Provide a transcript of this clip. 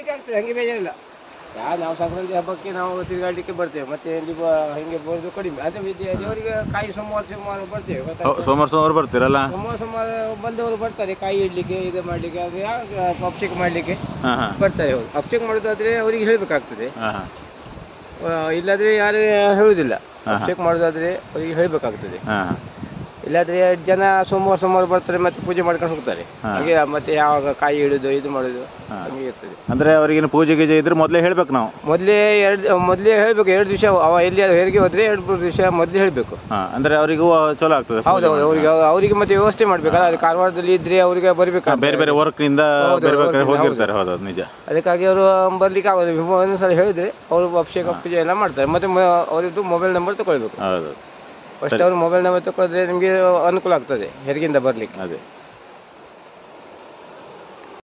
ಆಗ್ತದೆ ಹಂಗೆ ಬೇಜಾರಿಲ್ಲ. ಯಾ ನಾವು ಸಂಕ್ರಾಂತಿ ಹಬ್ಬಕ್ಕೆ ನಾವು ತಿರುಗಾಡಲಿಕ್ಕೆ ಬರ್ತೇವೆ ಮತ್ತೆ ಇಲ್ಲಿ ಬ- ಹಿಂಗೆ ಬರೋದು ಕಡಿಮೆ. ಅದೇ ವಿದ್ಯೆ- ದೇವರಿಗೆ ಕಾಯಿ ಸೋಮವಾರ ಸೋಮವಾರ ಬರ್ತೇವೆ? ಸೋಮವಾರ ಸೋಮವಾರ ಬರ್ತೀರಲ್ಲ? ಸೋಮವಾರ ಸೋಮವಾರ ಬಂದವರು ಬರ್ತಾರೆ ಕಾಯಿ ಇಡ್ಲಿಕ್ಕೆ ಇದು ಮಾಡ್ಲಿಕ್ಕೆ ಅದು ಯಾವ ಅಭಿಷೇಕ ಮಾಡ್ಲಿಕ್ಕೆ ಹಾಂ ಹಾಂ. ಬರ್ತಾರೆ ಅವರು. ಅಭಿಷೇಕ ಮಾಡೋದಾದ್ರೆ ಅವರಿಗೆ ಹೇಳ್ಬೇಕಾಗ್ತದೆ. ಹಾಂ ಹಾಂ. ಆ, ಇಲ್ಲಾದ್ರೆ ಯಾರು ಹೇಳುದಿಲ್ಲ. ಹಾ. ಅಭಿಷೇಕ ಮಾಡೋದಾದ್ರೆ ಅವರಿಗೆ ಹೇಳ್ಬೇಕಾಗ್ತದೆ. ಹಾಂ. ಇಲ್ಲಾದ್ರೆ ಜನ ಸೋಮವಾರ ಸೋಮವಾರ ಬರ್ತಾರೆ ಮತ್ತೆ ಪೂಜೆ ಮಾಡ್ಕೊಂಡು ಹೋಗ್ತಾರೆ. ಹಾಗೆ ಮತ್ತೆ ಯಾವಾಗ ಕಾಯಿ ಇಡುದು ಇದು ಮಾಡುದು ಹಾಗೆ ಇರ್ತದೆ. ಅಂದ್ರೆ ಅವ್ರಿಗೇನು ಪೂಜೆ ಗೀಜೆ ಇದ್ರೆ ಮೊದಲೇ ಹೇಳ್ಬೇಕು ನಾವು? ಮೊದಲೇ ಎರಡು ಮೊದಲೇ ಹೇಳ್ಬೇಕು ಎರಡು ದಿವಸ ಅವ ಎಲ್ಲಿ ಹೆರಿಗೆ ಹೋದ್ರೆ ಎರಡು ಮೂರು ದಿವಸ ಮೊದಲೇ ಹೇಳ್ಬೇಕು. ಅಂದ್ರೆ ಅಂದರೆ ಅವರಿಗೂ ಚಲೋ ಆಗ್ತದೆ ಹೌದು ಹೌದೌದು ಮಾಡ್ಲಿಕ್ಕೆ. ಅವರಿಗೆ ಅವರಿಗೆ ಮತ್ತೆ ವ್ಯವಸ್ಥೆ ಮಾಡ್ಬೇಕಲ್ಲ ಅದು ಕಾರವಾರದಲ್ಲಿ ಇದ್ರೆ ಅವರಿಗೆ ಬರ್ಬೇಕು ಬೇರೆ ಬೇರೆ ವರ್ಕ್ನಿಂದ ಹೌದು, ಬೇರೆ ಬೇರೆ ಕಡೆ ನಿಂದ ಹೋಗಿರ್ತಾರೆ ಹೌದು. ನಿಜ. ಅದಕ್ಕಾಗಿ ಅವರು ಬರ್ಲಿಕ್ಕೆ ಆಗೋದು ಒಂದ್ಸಲ ಹೇಳಿದ್ರೆ ಅವರು ಅಭಿಷೇಕ ಪೂಜೆ ಎಲ್ಲ ಮಾಡ್ತಾರೆ. ಮತ್ತೆ ಮ- ಅವರದ್ದು ಮೊಬೈಲ್ ನಂಬರ್ ತಗೊಳ್ಬೇಕು. ಹೌದು ಫಸ್ಟ್ ಅವ್ರು ಮೊಬೈಲ್ ನಂಬರ್ ತಕೊಂಡ್ರೆ ನಿಮಗೆ ಅನುಕೂಲ ಆಗ್ತದೆ ಹೆರಿಗೆಯಿಂದ ಬರ್ಲಿಕ್ಕೆ. ಅದೇ.